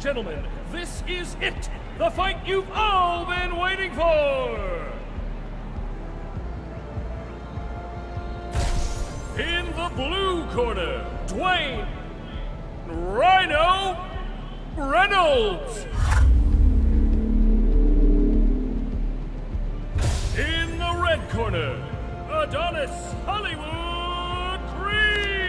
gentlemen, this is it! The fight you've all been waiting for! In the blue corner, Dwayne Rhino Reynolds! In the red corner, Adonis Hollywood Creed!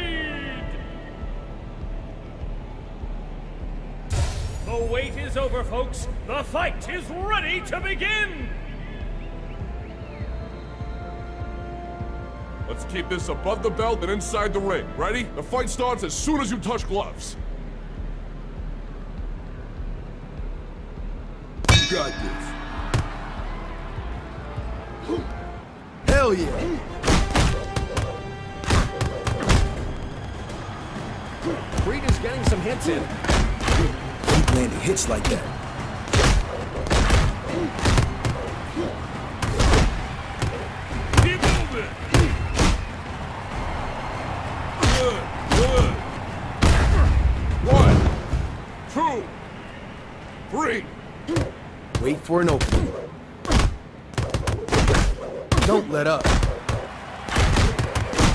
Wait is over, folks. The fight is ready to begin! Let's keep this above the belt and inside the ring. Ready? The fight starts as soon as you touch gloves. You got this. Hell yeah! Creed is getting some hits in. Landing hits like that. Wait for an opening. Don't let up.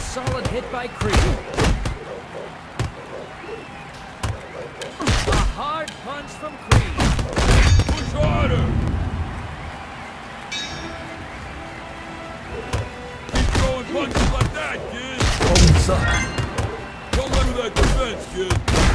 Solid hit by Creed. hard punch from Creed. Push harder. Keep throwing punches like that, kid. Don't let that defense, kid.